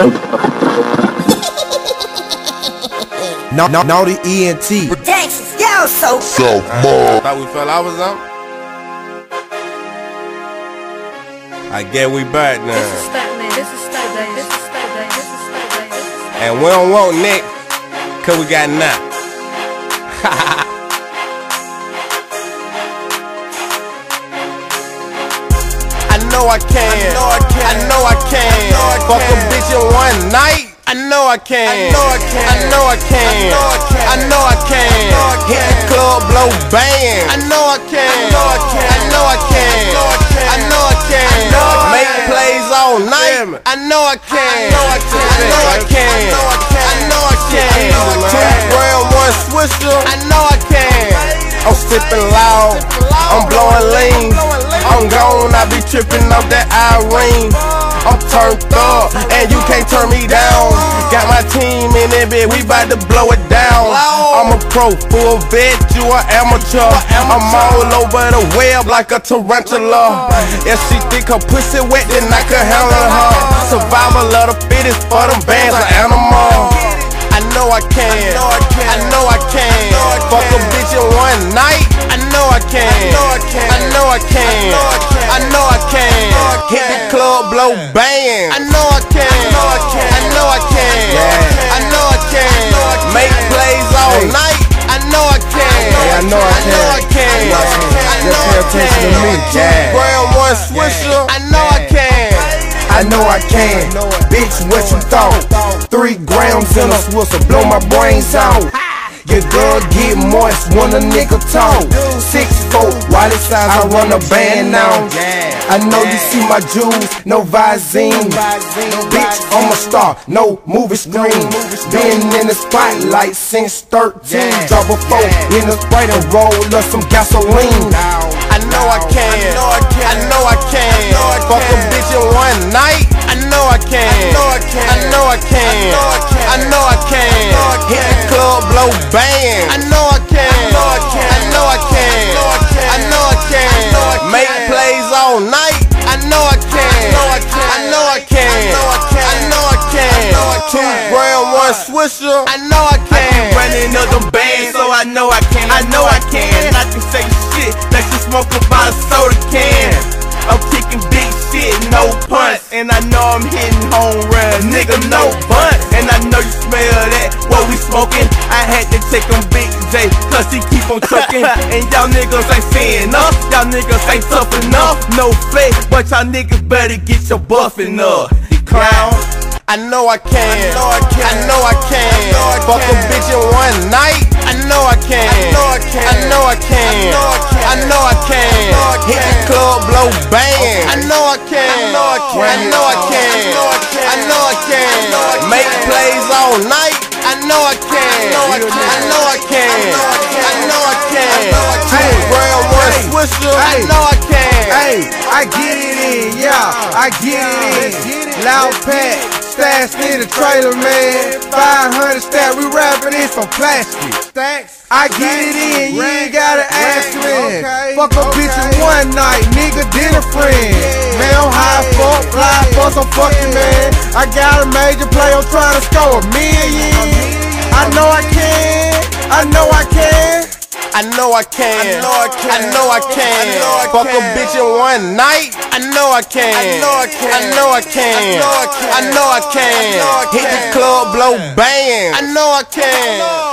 No, no, no, the ENT. Texas, y'all so So more. Thought we felt I was up. I guess we back This is now. stat man. This is stat day. This is stat day. This is stat day. This is stat And we don't want Nick, cause we got now. know I can. I know I can. I know I can. Fuck a bitch in one night. I know I can. I know I can. I know I can. I know I can. Hit the club, blow bang. I know I can. I know I can. I know I can. I know I can. Make plays all night. I know I can. I know I can. I know I can. I know I can. Two gram, one swisher. I know I can. I'm sipping loud. I'm blowing lean. I'm gone. I be tripping off that Irene. I'm turned up, and you can't turn me down. Got my team in it, bitch, we bout to blow it down. I'm a pro, full vet, you a amateur. I'm all over the web like a tarantula. If she think her pussy wet, then I can handle her. Survival of the fittest for them bands of animal. I know I can. I know I can. Fuck a bitch in one night. I know I can. I know I can. Hit the club, blow bang. I know I can. I know I can. I know I can. I know I can. Make plays all night. I know I can. I know I can. I know I can. I Just know pay I attention to can. me. Yeah. gram, one swisher. I know I can. I know I can. Bitch, what you thought? Three grams in a swisher, blow my brains out. Your girl get moist when a nigga talk. Six foot, wallet size, I run a band now. I know you see my jewels, no Visine. Bitch, I'm a star, no movie screen. Been in the spotlight since 13. Drop a four in the sprite and roll up some gasoline. I know I can. I know I can. I know I can. Fuck a bitch in one night. I know I can. I know I can. I know I can. I know I can. Hit the club, blow bang. I know I can. I know I can. I know I can. I know I can. Make plays all night. I know I can. I know I can. I know I can. I know I can. Two gram, one swisher. I know I can. Running up them bands, so I know I can. I know I can. I can say shit like she smoke about a soda can. I'm kicking big shit, no punts, and I know I'm hitting home runs. Nigga, no bunts, and I know you smell that. What we smoking? I had to take him Big J, cause he keep on trucking. and y'all niggas ain't saying up, y'all niggas ain't tough enough. No fake, but y'all niggas better get your buffing up. You clown. I know I can. I know I can. I know I can. Fuck a bitch in one night. I know I can. I know I can. I know I can. I know I can. Hit the club, blow bang. I know I can. I know I can. I know I can. I know I can. Make plays all night. I know I can. I know I can. I know I can. I know I can. Gram, swisher. I know I can. Hey, I get it in, yeah, I get it in. Loud pack, stashed in the trailer, man. 500 stack, we wrapping in some plastic. Stacks. I get it in, you ain't gotta ask me. Fuck a bitch in one night, nigga, dinner friend. Man, I'm high fuck, fly for some fucking man. I got a major play, I'm trying to score a million. I know I can, I know I can. I know I can. I know I can. I know I can. Fuck a bitch in one night. I know I can. I know I can. I know I can. I know I can. Hit the club, blow bang. I know I can.